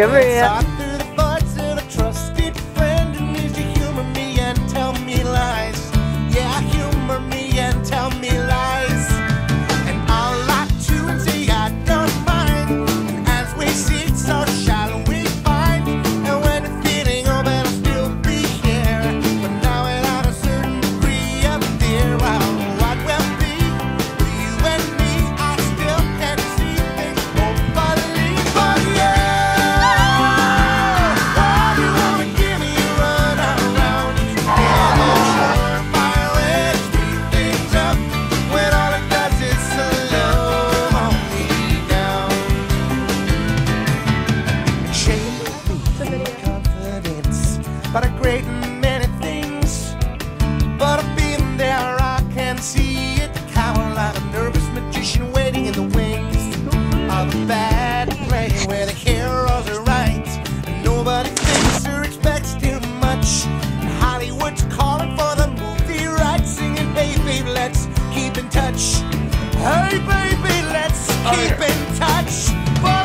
Come here. in touch. Hey, baby, let's oh, keep in touch. Bye.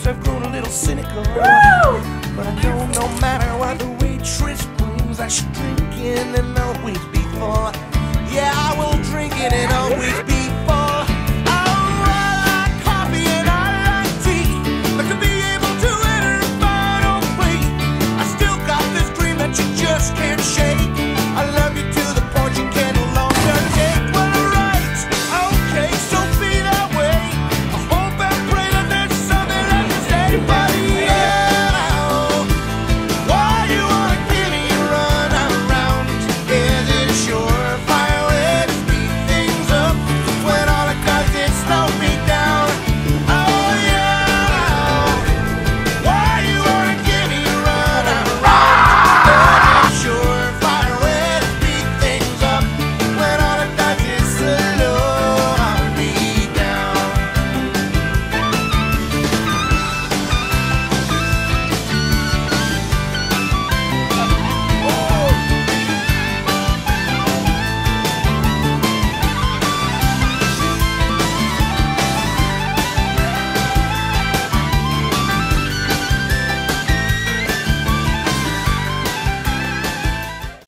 times I've grown a little cynical. Woo! But I know no matter what the waitress brings, I should drink it and always be thought, Yeah, I will drink it and